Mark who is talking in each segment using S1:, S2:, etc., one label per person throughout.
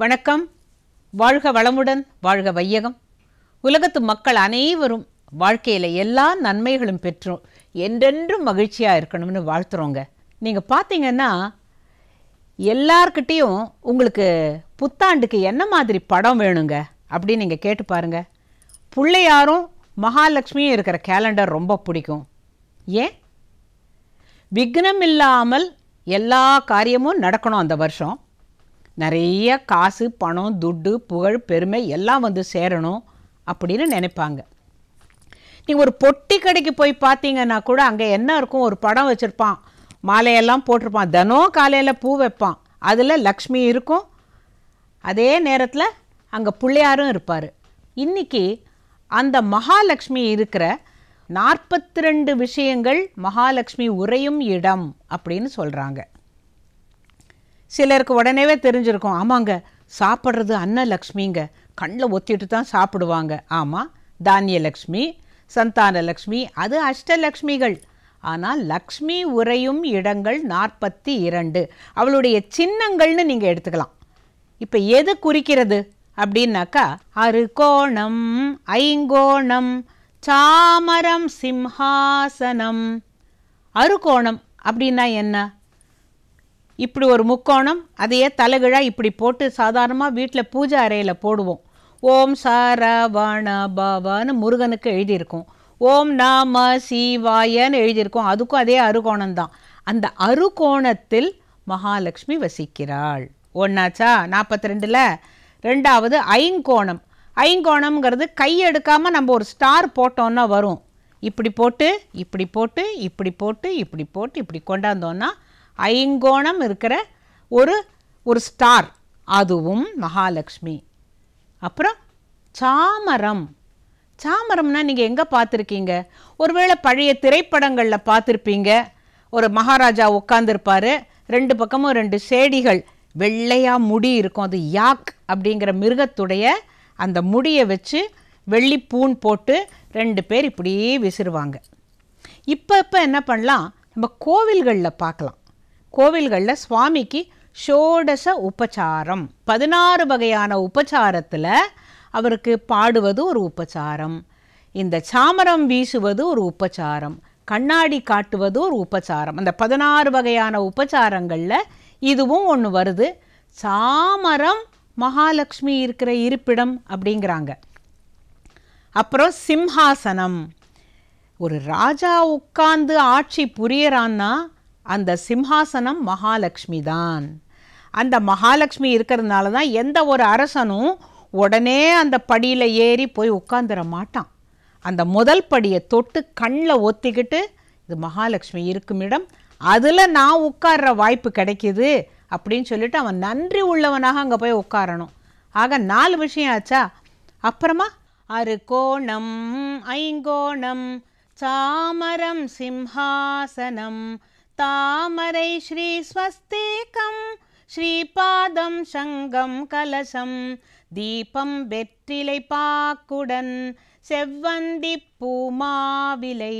S1: வணக்கம். வாழ்க வளமுடன் வாழ்க வையகம். உலகத்து மக்கள் அனைவரும் வாழ்க்கையில் எல்லா நன்மைகளும் பெற்றும். என்றென்றும் மகிழ்ச்சியாக இருக்கணும்னு வாழ்த்துறோங்க. நீங்கள் பார்த்தீங்கன்னா எல்லார்கிட்டேயும் உங்களுக்கு புத்தாண்டுக்கு என்ன மாதிரி படம் வேணுங்க? அப்படின்னு நீங்கள் கேட்டு பாருங்கள் பிள்ளையாரும் மகாலட்சுமியும் இருக்கிற கேலண்டர் ரொம்ப பிடிக்கும். ஏன்? விக்னம் இல்லாமல் எல்லா காரியமும் நடக்கணும் அந்த வருஷம். நிறைய காசு பணம் துட்டு புகழ் பெருமை எல்லாம் வந்து சேரணும் அப்படின்னு நினைப்பாங்க. நீங்கள் ஒரு பொட்டி கடைக்கு போய் பார்த்தீங்கன்னா கூட அங்கே என்ன இருக்கும்? ஒரு படம் வச்சுருப்பான். மாலையெல்லாம் போட்டிருப்பான். தினம் காலையில் பூ வைப்பான். அதில் லக்ஷ்மி இருக்கும். அதே நேரத்தில் அங்கே பிள்ளையாரும் இருப்பார். இன்னைக்கு அந்த மகாலட்சுமி இருக்கிற நாற்பத்தி ரெண்டு விஷயங்கள் மகாலட்சுமி உறையும் இடம் அப்படின்னு சொல்கிறாங்க சிலருக்கு உடனேவே தெரிஞ்சிருக்கும். ஆமாங்க சாப்பிட்றது அன்னலக்ஷ்மிங்க. கண்ணில் ஒத்திட்டு தான் சாப்பிடுவாங்க. ஆமாம் தானியலக்ஷ்மி சந்தானலக்ஷ்மி அது அஷ்டலக்ஷ்மிகள். ஆனால் லக்ஷ்மி உறையும் இடங்கள் நாற்பத்தி இரண்டு. அவளுடைய சின்னங்கள்னு நீங்கள் எடுத்துக்கலாம். இப்போ எது குறிக்கிறது? அப்படின்னாக்கா அருகோணம் ஐங்கோணம் சாமரம் சிம்ஹாசனம். அருகோணம் அப்படின்னா என்ன? இப்படி ஒரு முக்கோணம் அதையே தலைகிழா இப்படி போட்டு சாதாரணமாக வீட்டில் பூஜை அறையில் போடுவோம். ஓம் சரவண பாபான்னு முருகனுக்கு எழுதியிருக்கும். ஓம் நாம சிவாயன்னு எழுதியிருக்கோம். அதுக்கும் அதே அருகோணம் தான். அந்த அருகோணத்தில் மகாலட்சுமி வசிக்கிறாள். ஒன்னாச்சா நாற்பத்தி ரெண்டில் ரெண்டாவது ஐங்கோணம். ஐங்கோணம்ங்கிறது கை எடுக்காமல் நம்ம ஒரு ஸ்டார் போட்டோன்னா வரும். இப்படி போட்டு இப்படி போட்டு இப்படி போட்டு இப்படி போட்டு இப்படி கொண்டாந்தோன்னா ஐங்கோணம் இருக்கிற ஒரு ஒரு ஸ்டார் அதுவும் மகாலட்சுமி. அப்புறம் சாமரம். சாமரம்னா நீங்கள் எங்கே பார்த்துருக்கீங்க? ஒருவேளை பழைய திரைப்படங்களில் பார்த்துருப்பீங்க. ஒரு மகாராஜா உட்காந்துருப்பார் ரெண்டு பக்கமும் ரெண்டு சேடிகள். வெள்ளையாக முடி இருக்கும். அது யாக் அப்படிங்கிற மிருகத்துடைய அந்த முடியை வச்சு வெள்ளி பூன் போட்டு ரெண்டு பேர் இப்படியே விசிறுவாங்க. இப்போ இப்போ என்ன பண்ணலாம்? நம்ம கோவில்களில் பார்க்கலாம். கோவில்களில் சுவாமிக்கு ஷோடச உபச்சாரம். பதினாறு வகையான உபச்சாரத்தில் அவருக்கு பாடுவது ஒரு உபச்சாரம். இந்த சாமரம் வீசுவது ஒரு உபச்சாரம். கண்ணாடி காட்டுவது ஒரு உபச்சாரம். அந்த பதினாறு வகையான உபச்சாரங்களில் இதுவும் ஒன்று வருது. சாமரம் மகாலட்சுமி இருக்கிற இருப்பிடம் அப்படிங்கிறாங்க. அப்புறம் சிம்ஹாசனம். ஒரு ராஜா உட்கார்ந்து ஆட்சி புரியறான்னா அந்த சிம்ஹாசனம் மகாலட்சுமி தான் அந்த மகாலட்சுமி இருக்கிறதுனால தான் எந்த ஒரு அரசனும் உடனே அந்த படியில் ஏறி போய் உட்காந்துட மாட்டான். அந்த முதல் படியை தொட்டு கண்ணில் ஒத்திக்கிட்டு இது மகாலட்சுமி இருக்கும் இடம் அதில் நான் உட்கார்ற வாய்ப்பு கிடைக்கிது அப்படின்னு சொல்லிட்டு அவன் நன்றி உள்ளவனாக அங்கே போய் உட்காரணும். ஆக நாலு விஷயம் ஆச்சா? அப்புறமா அறுகோணம் ஐங்கோணம் சாமரம் சிம்ஹாசனம் தாமரை ஸ்ரீ ஸ்வஸ்தேகம் ஸ்ரீபாதம் சங்கம் கலசம் தீபம் வெற்றிலை பாக்குடன் செவ்வந்தி பூமாவிலை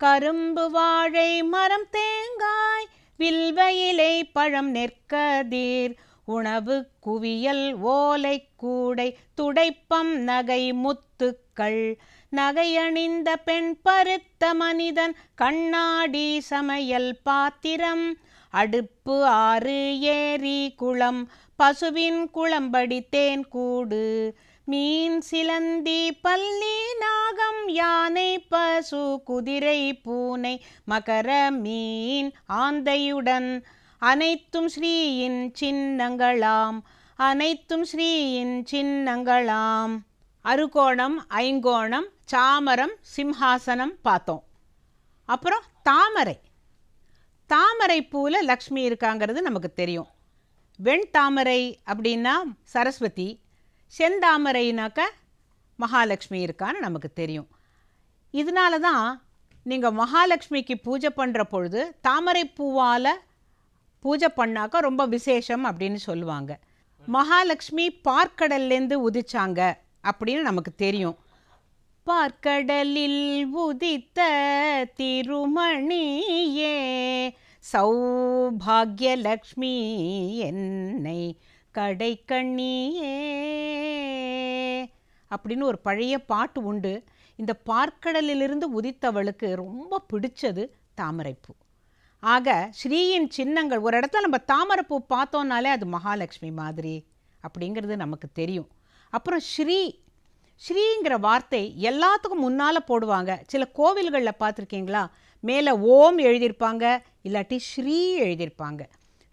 S1: கரும்பு வாழை மரம் தேங்காய் வில்வயிலை பழம் நெற்கதீர் உணவு குவியல் ஓலை கூடை துடைப்பம் நகை முத் முத்துக்கள் நகையணிந்த பெண் பருத்த மனிதன் கண்ணாடி சமையல் பாத்திரம். அடுப்பு ஆறு ஏரி குளம். பசுவின் குளம்படி தேன் கூடு மீன் சிலந்தி பல்லி நாகம். யானை பசு குதிரை பூனை மகர மீன் ஆந்தையுடன். அனைத்தும் ஸ்ரீயின் சின்னங்களாம். அனைத்தும் ஸ்ரீயின் சின்னங்களாம். அறுகோணம் ஐங்கோணம் சாமரம் சிம்ஹாசனம் பார்த்தோம். அப்புறம் தாமரை. தாமரை பூவில் லக்ஷ்மி இருக்காங்கிறது நமக்கு தெரியும். வெண் தாமரை அப்படின்னா சரஸ்வதி செந்தாமரைனாக்க மகாலட்சுமி இருக்கான்னு நமக்கு தெரியும். இதனால தான் நீங்கள் மகாலட்சுமிக்கு பூஜை பண்ணுற பொழுது தாமரை பூவால் பூஜை பண்ணாக்கா ரொம்ப விசேஷம் அப்படின்னு சொல்லுவாங்க. மகாலட்சுமி பார்க்கடல்லேருந்து உதிச்சாங்க. அப்படின்னு நமக்கு தெரியும். பார்க்கடலில் உதித்த திருமணியே சௌபாகியலக்ஷ்மி என்னை கடை கண்ணியே அப்படின்னு ஒரு பழைய பாட்டு உண்டு. இந்த பார்க்கடலிலிருந்து உதித்தவளுக்கு ரொம்ப பிடிச்சது தாமரைப்பூ. ஆக ஸ்ரீயின் சின்னங்கள் ஒரு இடத்துல நம்ம தாமரைப்பூ பார்த்தோன்னாலே அது மகாலட்சுமி மாதிரி அப்படிங்கிறது நமக்கு தெரியும். அப்புறம் ஸ்ரீ ஸ்ரீங்கிற வார்த்தை எல்லாத்துக்கும் முன்னால் போடுவாங்க. சில கோவில்களில் பார்த்துருக்கீங்களா? மேலே ஓம் எழுதியிருப்பாங்க இல்லாட்டி ஸ்ரீ எழுதியிருப்பாங்க.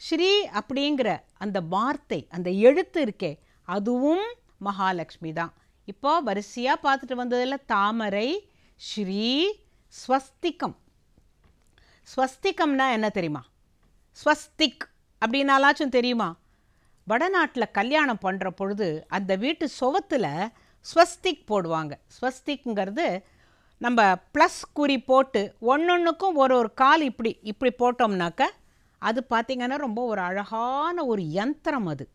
S1: ஸ்ரீ அப்படிங்கிற அந்த வார்த்தை அந்த எழுத்து இருக்கே அதுவும் மகாலட்சுமி தான். இப்போ வரிசையாக பார்த்துட்டு வந்ததில் தாமரை ஸ்ரீ ஸ்வஸ்திகம். ஸ்வஸ்திகம்னா என்ன தெரியுமா? ஸ்வஸ்திக் அப்படின்னாலாச்சும் தெரியுமா? வடநாட்டில் கல்யாணம் பண்ணுற பொழுது அந்த வீட்டு சுவத்தில் ஸ்வஸ்திக் போடுவாங்க. ஸ்வஸ்திக்ங்கிறது நம்ம ப்ளஸ் குறி போட்டு ஒன்றொன்றுக்கும் ஒரு ஒரு கால் இப்படி இப்படி போட்டோம்னாக்க அது பார்த்திங்கன்னா ரொம்ப ஒரு அழகான ஒரு யந்திரம் அது.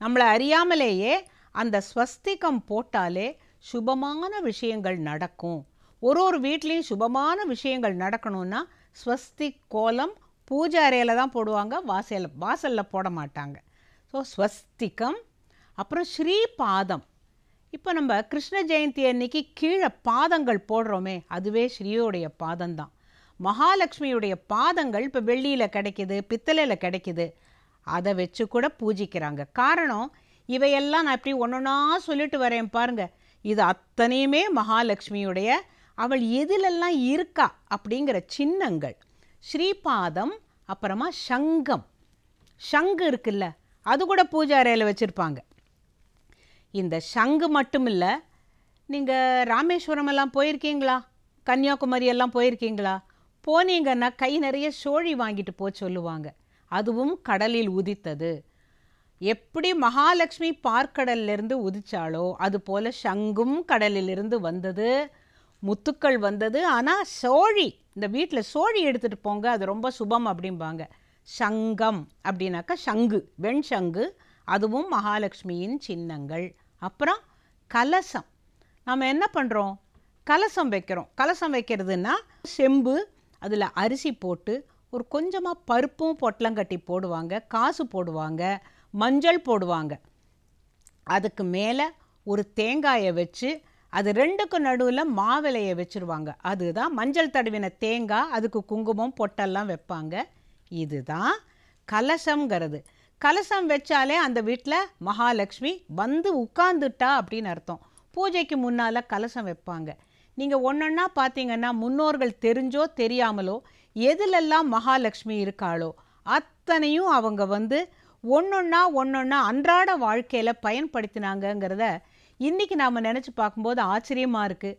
S1: நம்மளை அறியாமலேயே அந்த ஸ்வஸ்திகம் போட்டாலே சுபமான விஷயங்கள் நடக்கும். ஒரு ஒரு வீட்லேயும் சுபமான விஷயங்கள் நடக்கணும்னா ஸ்வஸ்திக் கோலம் பூஜை அறையில் தான் போடுவாங்க வாசல் வாசலில் போட மாட்டாங்க. ஸோ ஸ்வஸ்திகம் அப்புறம் ஸ்ரீபாதம். இப்போ நம்ம கிருஷ்ண ஜெயந்தி அன்னைக்கு கீழே பாதங்கள் போடுறோமே அதுவே ஸ்ரீயோடைய பாதம்தான். மகாலட்சுமியுடைய பாதங்கள் இப்போ வெள்ளியில் கிடைக்குது பித்தளையில் கிடைக்குது. அதை வச்சு கூட பூஜிக்கிறாங்க. காரணம் இவையெல்லாம் நான் இப்படி ஒன்றொன்னா சொல்லிட்டு வரேன் பாருங்க. இது அத்தனையுமே மகாலட்சுமியுடைய அவள் எதிலெல்லாம் இருக்கா அப்படிங்கிற சின்னங்கள். ஸ்ரீபாதம் அப்புறமா சங்கம். சங்கு இருக்குல்ல அது கூட பூஜை அறையில் வச்சுருப்பாங்க. இந்த சங்கு மட்டும் இல்லை நீங்கள் ராமேஸ்வரம் எல்லாம் போயிருக்கீங்களா? கன்னியாகுமரி எல்லாம் போயிருக்கீங்களா? போனீங்கன்னா கை நிறைய சோழி வாங்கிட்டு போக சொல்லுவாங்க. அதுவும் கடலில் உதித்தது. எப்படி மகாலட்சுமி பார்க்கடல்லிருந்து உதிச்சாலோ அது போல சங்கும் கடலிலிருந்து வந்தது. முத்துக்கள் வந்தது. ஆனால் சோழி இந்த வீட்டில் சோழி எடுத்துகிட்டு போங்க அது ரொம்ப சுபம் அப்படிம்பாங்க. சங்கம் அப்படின்னாக்கா சங்கு வெண் சங்கு அதுவும் மகாலட்சுமியின் சின்னங்கள். அப்புறம் கலசம். நம்ம என்ன பண்ணுறோம் கலசம் வைக்கிறோம். கலசம் வைக்கிறதுன்னா செம்பு அதில் அரிசி போட்டு ஒரு கொஞ்சமாக பருப்பும் பொட்டலங்கட்டி போடுவாங்க காசு போடுவாங்க மஞ்சள் போடுவாங்க. அதுக்கு மேலே ஒரு தேங்காயை வச்சு அது ரெண்டுக்கும் நடுவில் மாவிலையை வச்சுருவாங்க. அதுதான் மஞ்சள் தடவின தேங்காய் அதுக்கு குங்குமம் பொட்டெல்லாம் வைப்பாங்க. இதுதான் கலசம்ங்கிறது. கலசம் வச்சாலே அந்த வீட்டில் மகாலட்சுமி வந்து உட்கார்ந்துட்டா அப்படின்னு அர்த்தம். பூஜைக்கு முன்னால் கலசம் வைப்பாங்க. நீங்கள் ஒன்றொன்னா பார்த்தீங்கன்னா முன்னோர்கள் தெரிஞ்சோ தெரியாமலோ எதிலெல்லாம் மகாலட்சுமி இருக்காளோ அத்தனையும் அவங்க வந்து ஒன்றொன்னா ஒன்றொன்னா அன்றாட வாழ்க்கையில் பயன்படுத்தினாங்கங்கிறத இன்றைக்கி நாம் நினச்சி பார்க்கும்போது ஆச்சரியமாக இருக்குது